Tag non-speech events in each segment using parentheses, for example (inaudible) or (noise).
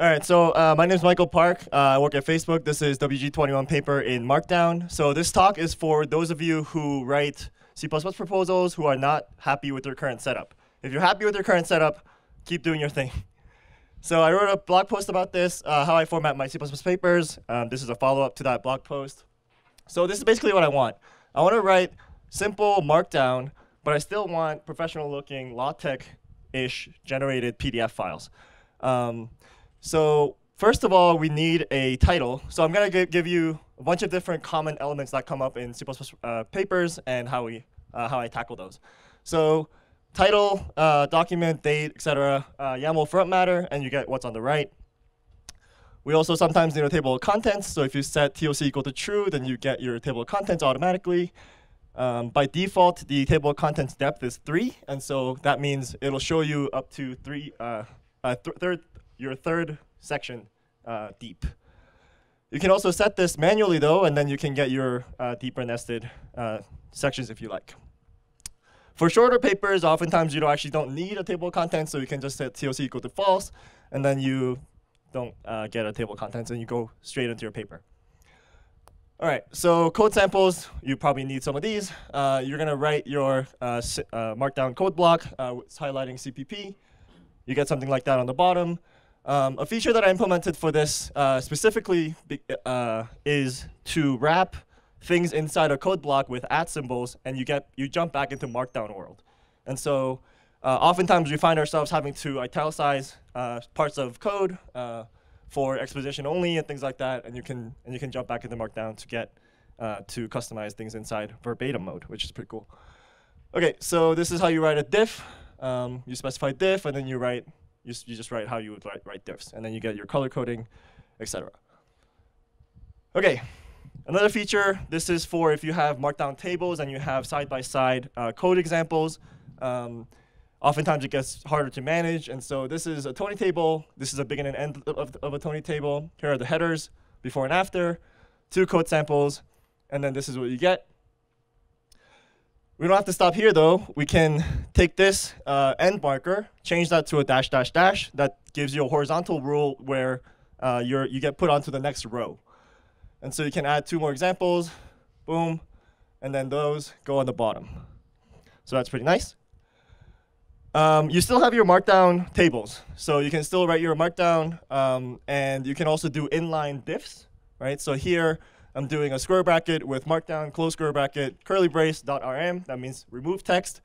All right, so uh, my name is Michael Park. Uh, I work at Facebook. This is WG21 paper in Markdown. So this talk is for those of you who write C++ proposals who are not happy with their current setup. If you're happy with your current setup, keep doing your thing. (laughs) So I wrote a blog post about this, uh, how I format my C++ papers. Um, this is a follow-up to that blog post. So this is basically what I want. I want to write simple Markdown, but I still want professional-looking LaTeX-ish generated PDF files. Um, so first of all, we need a title. So I'm going to give you a bunch of different common elements that come up in C++ uh, papers and how, we, uh, how I tackle those. So title, uh, document, date, etc., uh, YAML front matter, and you get what's on the right. We also sometimes need a table of contents. So if you set TOC equal to true, then you get your table of contents automatically. Um, by default, the table of contents depth is 3, and so that means it'll show you up to three, uh, uh, th third, your third section uh, deep. You can also set this manually though, and then you can get your uh, deeper nested uh, sections if you like. For shorter papers, oftentimes you don't actually don't need a table of contents, so you can just set TOC equal to false, and then you don't uh, get a table of contents, and you go straight into your paper. All right, so code samples, you probably need some of these. Uh, you're gonna write your uh, uh, markdown code block, highlighting CPP. You get something like that on the bottom. Um, a feature that I implemented for this uh, specifically uh, is to wrap things inside a code block with at symbols, and you get you jump back into Markdown world. And so, uh, oftentimes we find ourselves having to italicize uh, parts of code uh, for exposition only and things like that, and you can and you can jump back into Markdown to get uh, to customize things inside verbatim mode, which is pretty cool. Okay, so this is how you write a diff. Um, you specify diff, and then you write you, you just write how you would write, write diffs, and then you get your color coding, etc. Okay, another feature, this is for if you have markdown tables and you have side-by-side -side, uh, code examples. Um, oftentimes it gets harder to manage, and so this is a Tony table. This is a beginning and end of, of a Tony table. Here are the headers, before and after, two code samples, and then this is what you get. We don't have to stop here though. We can take this uh, end marker, change that to a dash dash dash. That gives you a horizontal rule where uh, you're, you get put onto the next row. And so you can add two more examples, boom, and then those go on the bottom. So that's pretty nice. Um, you still have your markdown tables. So you can still write your markdown, um, and you can also do inline diffs, right? So here, I'm doing a square bracket with markdown, close square bracket, curly brace, dot rm. That means remove text.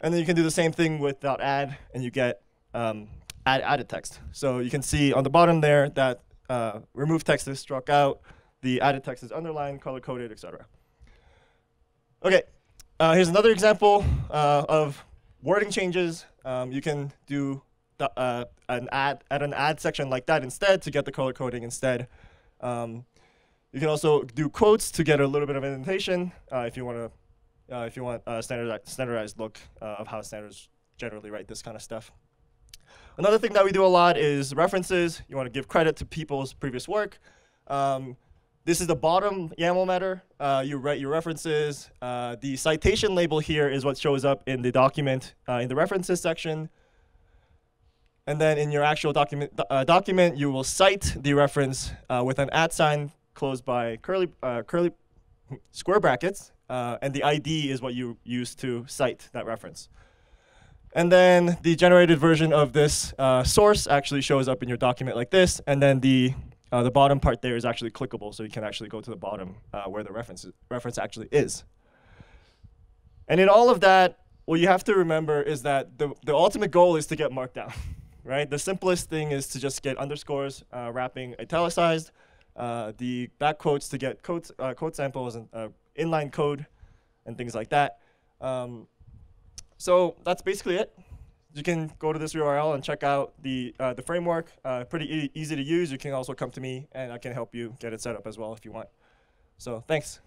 And then you can do the same thing with dot add, and you get um, add added text. So you can see on the bottom there that uh, remove text is struck out, the added text is underlined, color coded, etc. Okay, uh, here's another example uh, of wording changes. Um, you can do the, uh, an add add an add section like that instead to get the color coding instead. Um, you can also do quotes to get a little bit of indentation uh, if you want to, uh, if you want a standardized, standardized look uh, of how standards generally write this kind of stuff. Another thing that we do a lot is references. You want to give credit to people's previous work. Um, this is the bottom YAML matter. Uh, you write your references. Uh, the citation label here is what shows up in the document uh, in the references section. And then in your actual document, document, you will cite the reference with an at sign closed by curly, uh, curly square brackets, uh, and the ID is what you use to cite that reference. And then the generated version of this uh, source actually shows up in your document like this, and then the uh, the bottom part there is actually clickable, so you can actually go to the bottom uh, where the reference, reference actually is. And in all of that, what you have to remember is that the, the ultimate goal is to get markdown, (laughs) right? The simplest thing is to just get underscores uh, wrapping italicized, uh, the back quotes to get code, uh, code samples and uh, inline code and things like that. Um, so that's basically it. You can go to this URL and check out the, uh, the framework. Uh, pretty e easy to use. You can also come to me and I can help you get it set up as well if you want. So thanks.